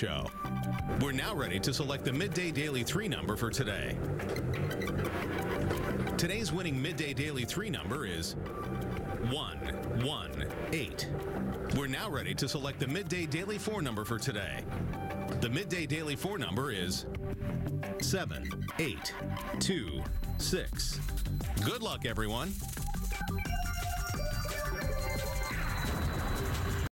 show. We're now ready to select the Midday Daily 3 number for today. Today's winning Midday Daily 3 number is 118. We're now ready to select the Midday Daily 4 number for today. The Midday Daily 4 number is 7826. Good luck, everyone.